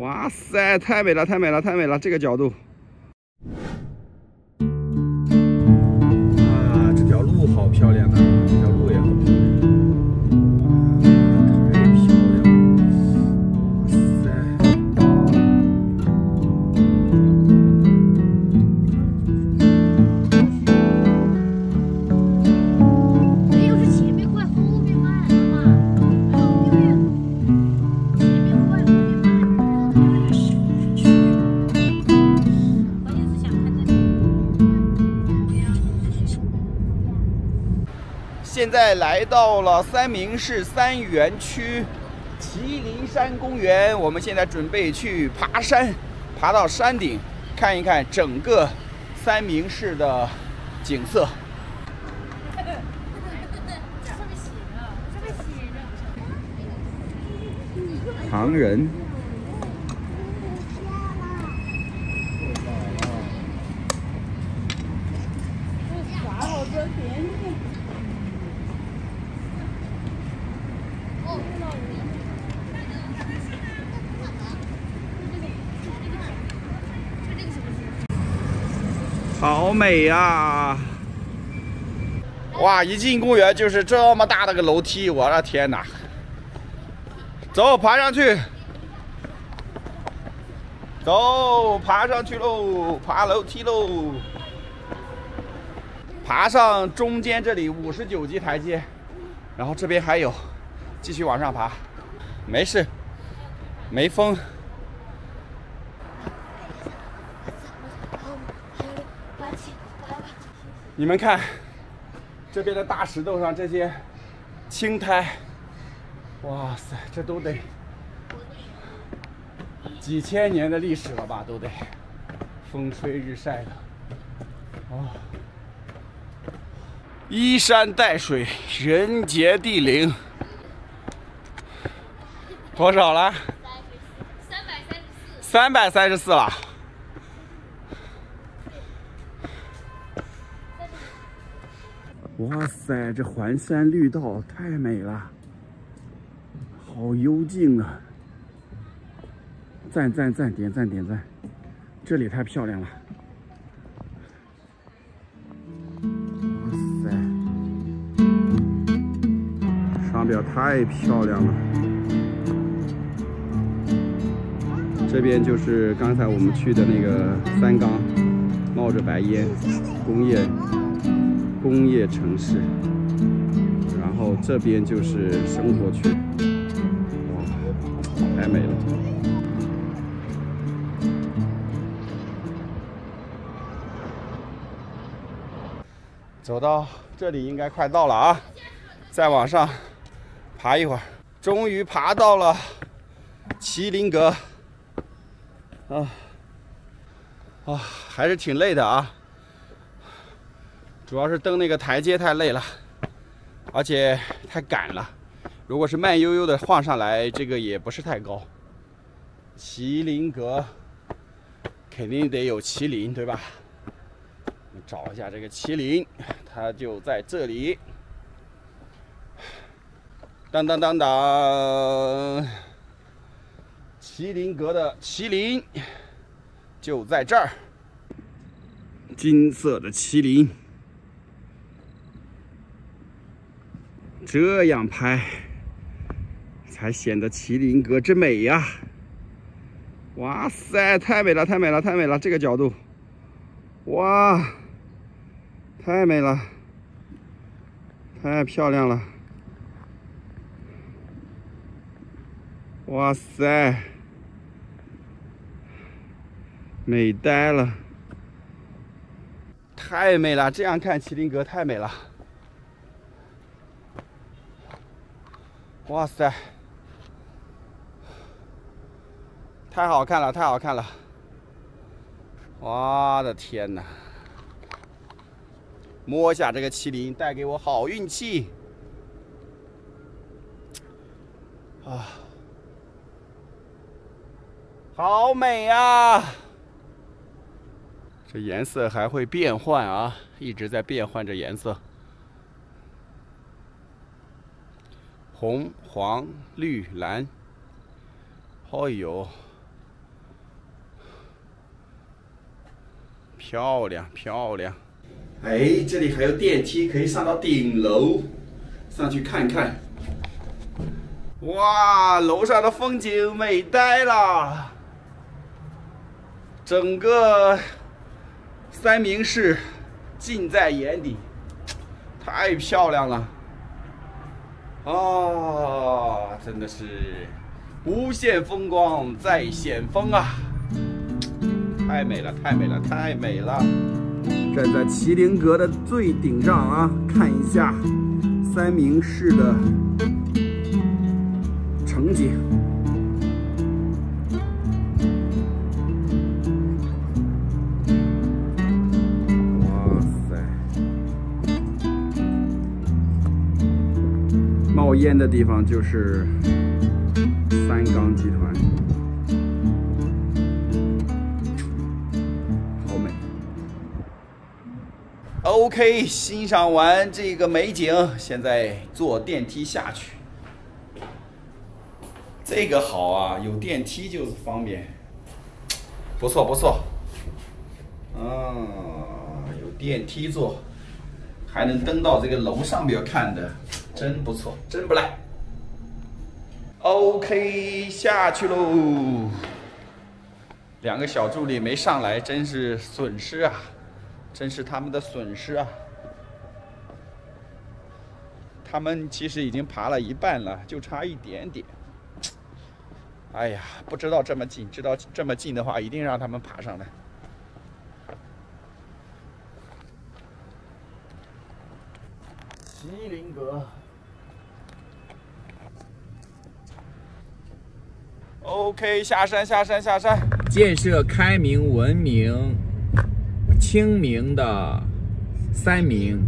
哇塞，太美了，太美了，太美了！这个角度。现在来到了三明市三园区麒麟山公园，我们现在准备去爬山，爬到山顶看一看整个三明市的景色。上面写的，上面写的。唐人。好美呀、哇！一进公园就是这么大的个楼梯，我的天哪！走，爬上去。走，爬上去喽，爬楼梯喽。爬上中间这里五十九级台阶，然后这边还有，继续往上爬。没事，没风。你们看，这边的大石头上这些青苔，哇塞，这都得几千年的历史了吧，都得风吹日晒的，哦，依山带水，人杰地灵。多少了？三百三十四。三百三十四了。哇塞，这环山绿道太美了，好幽静啊！赞赞赞，点赞点赞，这里太漂亮了。哇塞，上边太漂亮了。这边就是刚才我们去的那个三缸，冒着白烟，工业工业城市。然后这边就是生活区，哇，太美了。走到这里应该快到了啊，再往上爬一会儿，终于爬到了麒麟阁。啊啊，还是挺累的啊，主要是登那个台阶太累了，而且太赶了。如果是慢悠悠的晃上来，这个也不是太高。麒麟阁肯定得有麒麟，对吧？找一下这个麒麟，它就在这里。当当当当。麒麟阁的麒麟就在这儿，金色的麒麟，这样拍才显得麒麟阁之美呀！哇塞，太美了，太美了，太美了！这个角度，哇，太美了，太漂亮了！哇塞！美呆了，太美了！这样看麒麟阁太美了，哇塞，太好看了，太好看了！我的天哪！摸一下这个麒麟，带给我好运气啊！好美啊！这颜色还会变换啊，一直在变换着颜色，红、黄、绿、蓝，哎呦，漂亮漂亮！哎，这里还有电梯，可以上到顶楼，上去看一看。哇，楼上的风景美呆了，整个。三明市尽在眼底，太漂亮了。啊，真的是无限风光在险峰啊！太美了，太美了，太美了！站在麒麟阁的最顶上啊，看一下三明市的城景。冒烟的地方就是三钢集团。好美。OK，欣赏完这个美景，现在坐电梯下去。这个好啊，有电梯就是方便，不错不错。啊，有电梯坐，还能登到这个楼上面看的，真不错，真不赖。OK，下去喽。两个小助理没上来，真是损失啊！真是他们的损失啊！他们其实已经爬了一半了，就差一点点。哎呀，不知道这么近，知道这么近的话，一定让他们爬上来。麒麟阁。OK，下山，下山，下山。建设开明、文明、清明的三明。